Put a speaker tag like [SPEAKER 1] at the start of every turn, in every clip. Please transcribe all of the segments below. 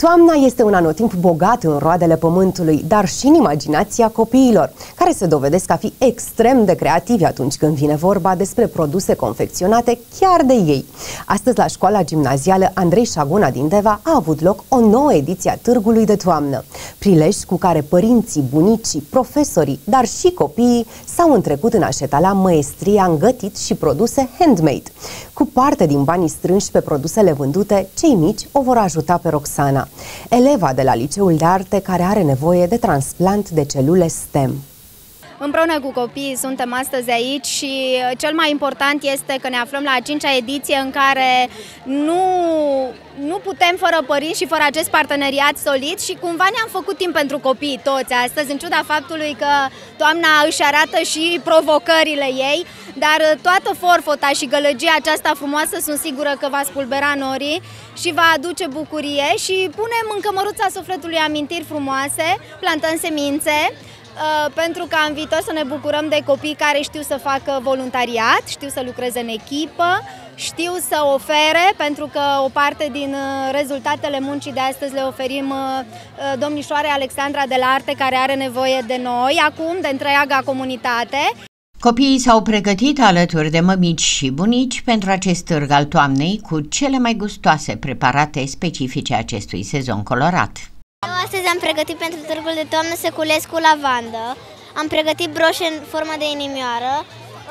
[SPEAKER 1] Toamna este un anotimp bogat în roadele pământului, dar și în imaginația copiilor, care se dovedesc a fi extrem de creativi atunci când vine vorba despre produse confecționate chiar de ei. Astăzi, la școala gimnazială Andrei Șaguna din Deva a avut loc o nouă ediție a Târgului de Toamnă. Prilej cu care părinții, bunicii, profesorii, dar și copiii s-au întrecut în a la măestria în gătit și produse handmade. Cu parte din banii strânși pe produsele vândute, cei mici o vor ajuta pe Roxana eleva de la Liceul de Arte care are nevoie de transplant de celule STEM.
[SPEAKER 2] Împreună cu copiii suntem astăzi aici și uh, cel mai important este că ne aflăm la a cincea ediție în care nu, nu putem fără părinți și fără acest parteneriat solid și cumva ne-am făcut timp pentru copiii toți astăzi, în ciuda faptului că toamna își arată și provocările ei, dar uh, toată forfota și gălăgia aceasta frumoasă sunt sigură că va spulbera norii și va aduce bucurie și punem în cămăruța sufletului amintiri frumoase, plantăm semințe, Uh, pentru ca în viitor să ne bucurăm de copii care știu să facă voluntariat, știu să lucreze în echipă, știu să ofere, pentru că o parte din uh, rezultatele muncii de astăzi le oferim uh, domnișoare Alexandra de la Arte, care are nevoie de noi, acum de întreaga comunitate.
[SPEAKER 3] Copiii s-au pregătit alături de mămici și bunici pentru acest târg al toamnei cu cele mai gustoase preparate specifice acestui sezon colorat.
[SPEAKER 4] Eu astăzi am pregătit pentru târgul de toamnă secules cu lavandă, am pregătit broșe în formă de inimioară,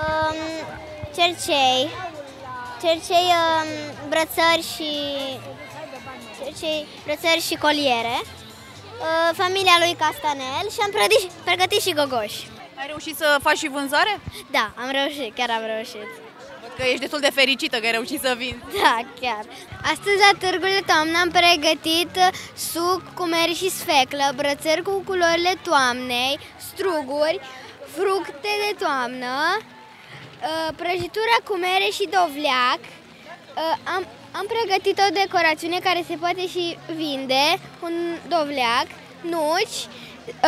[SPEAKER 4] um, cercei, cercei um, brățări și cercei, brățări și coliere, uh, familia lui Castanel și am pregătit, pregătit și gogoși.
[SPEAKER 5] Ai reușit să faci și vânzare?
[SPEAKER 4] Da, am reușit, chiar am reușit
[SPEAKER 5] că ești destul de fericită că ai reușit să vin.
[SPEAKER 4] Da, chiar. Astăzi la Târgul de Toamnă am pregătit suc cu mere și sfeclă, brățări cu culorile toamnei, struguri, fructe de toamnă, uh, prăjitura cu mere și dovleac. Uh, am, am pregătit o decorațiune care se poate și vinde, un dovleac, nuci,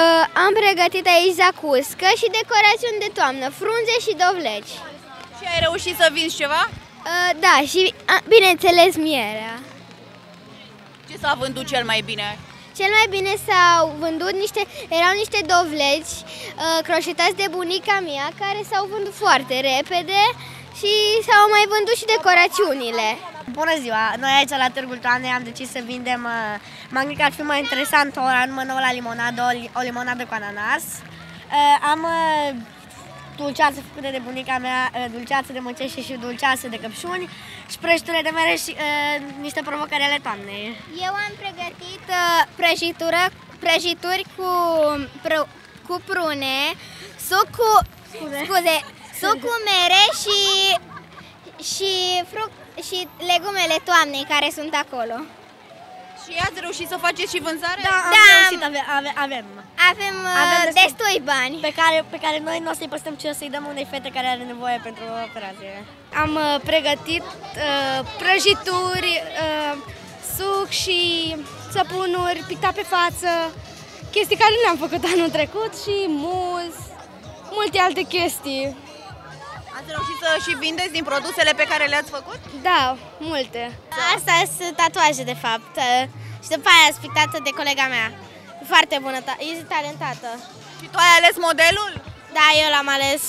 [SPEAKER 4] uh, am pregătit aici zacuscă și decorațiuni de toamnă, frunze și dovleci.
[SPEAKER 5] Și ai reușit să vinzi ceva?
[SPEAKER 4] Uh, da, și bineînțeles mierea.
[SPEAKER 5] Ce s-a vândut cel mai bine?
[SPEAKER 4] Cel mai bine s-au vândut niște, erau niște dovleci uh, croșetați de bunica mea care s-au vândut foarte repede și s-au mai vândut și decorațiunile.
[SPEAKER 6] Bună ziua! Noi aici la Târgul Toane am decis să vindem, uh, m-am gândit că ar fi mai interesant o anume nouă la limonadă, o, o limonadă cu ananas. Uh, am uh, dulceață făcută de bunica mea, uh, dulceață de măceșe și dulceață de căpșuni și prăjituri de mere și uh, niște provocări ale toamnei.
[SPEAKER 4] Eu am pregătit uh, prăjitură, prăjituri cu, pr cu prune, suc cu, scuze, suc cu mere și, și, fruct, și legumele toamnei care sunt acolo.
[SPEAKER 5] Și ați reușit să faceți și vânzare?
[SPEAKER 6] Da, am da, reușit, ave, ave, avem.
[SPEAKER 4] Avem, avem uh, destui bani.
[SPEAKER 6] Pe care, pe care noi nu o să-i păstrăm, ci o să-i dăm unei fete care are nevoie pentru operație.
[SPEAKER 2] Am uh, pregătit uh, prăjituri, uh, suc și săpunuri pictat pe față, chestii care nu le-am făcut anul trecut și muz, multe alte chestii.
[SPEAKER 5] Ați reușit să și vindeți din produsele pe care le-ați făcut?
[SPEAKER 2] Da, multe.
[SPEAKER 4] Asta sunt tatuaje, de fapt. Și după aia spictată de colega mea. Foarte bună, e talentată.
[SPEAKER 5] Și tu ai ales modelul?
[SPEAKER 4] Da, eu l-am ales.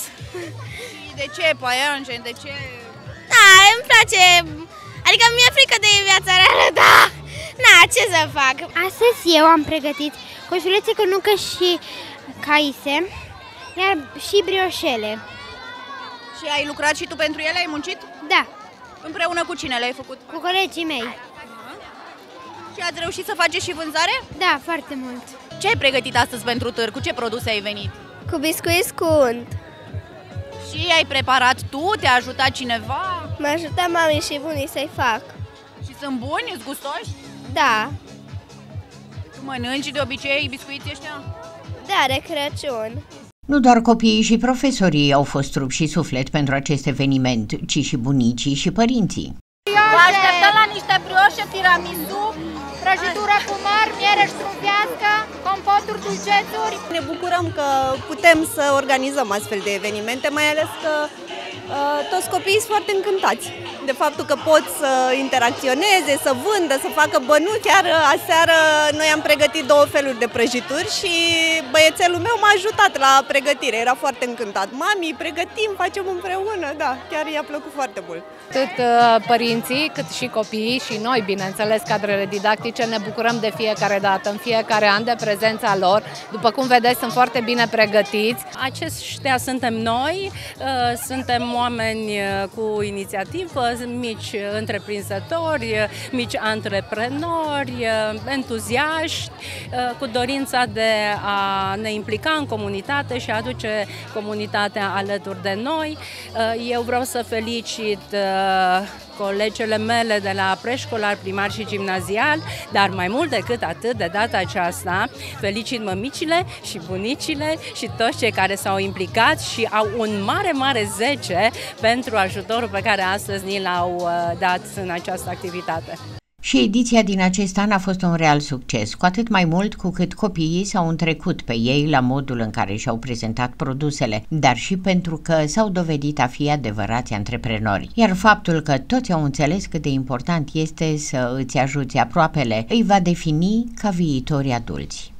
[SPEAKER 5] Și de ce paianjen? De ce?
[SPEAKER 4] Da, îmi place. Adică mi-e frică de viața reală, da. Na, ce să fac? Astăzi eu am pregătit coșulețe cu nucă și caise, iar și brioșele.
[SPEAKER 5] Și ai lucrat și tu pentru ele? Ai muncit?
[SPEAKER 4] Da.
[SPEAKER 5] Împreună cu cine le-ai făcut?
[SPEAKER 4] Cu colegii mei.
[SPEAKER 5] Și ați reușit să faceți și vânzare?
[SPEAKER 4] Da, foarte mult.
[SPEAKER 5] Ce ai pregătit astăzi pentru târg? Cu ce produse ai venit?
[SPEAKER 4] Cu biscuiți cu unt.
[SPEAKER 5] Și ai preparat tu? Te-a ajutat cineva?
[SPEAKER 4] M-a ajutat mami și bunii să-i fac.
[SPEAKER 5] Și sunt buni? Îți gustoși?
[SPEAKER 4] Da.
[SPEAKER 5] Tu mănânci de obicei biscuiții ăștia?
[SPEAKER 4] Da, de Crăciun.
[SPEAKER 3] Nu doar copiii și profesorii au fost trup și suflet pentru acest eveniment, ci și bunicii și părinții.
[SPEAKER 2] Vă așteptăm la niște brioșe, tiramisu, prăjitură cu măr, miere strumpească, compoturi, dulcețuri.
[SPEAKER 7] Ne bucurăm că putem să organizăm astfel de evenimente, mai ales că uh, toți copiii sunt foarte încântați. De faptul că pot să interacționeze, să vândă, să facă bănuți. Chiar aseară noi am pregătit două feluri de prăjituri și băiețelul meu m-a ajutat la pregătire. Era foarte încântat. Mami, pregătim, facem împreună. Da, chiar i-a plăcut foarte mult.
[SPEAKER 8] Atât uh, părinții cât și copiii și noi, bineînțeles, cadrele didactice, ne bucurăm de fiecare dată, în fiecare an de prezența lor. După cum vedeți, sunt foarte bine pregătiți.
[SPEAKER 9] Aceștia suntem noi, uh, suntem oameni uh, cu inițiativă, mici întreprinzători, mici antreprenori, entuziaști, cu dorința de a ne implica în comunitate și a aduce comunitatea alături de noi. Eu vreau să felicit colegele mele de la preșcolar, primar și gimnazial, dar mai mult decât atât, de data aceasta, felicit mămicile și bunicile și toți cei care s-au implicat și au un mare, mare 10 pentru ajutorul pe care astăzi ni l-au uh, dat în această activitate.
[SPEAKER 3] Și ediția din acest an a fost un real succes, cu atât mai mult cu cât copiii s-au întrecut pe ei la modul în care și-au prezentat produsele, dar și pentru că s-au dovedit a fi adevărați antreprenori. Iar faptul că toți au înțeles cât de important este să îți ajuți aproapele, îi va defini ca viitori adulți.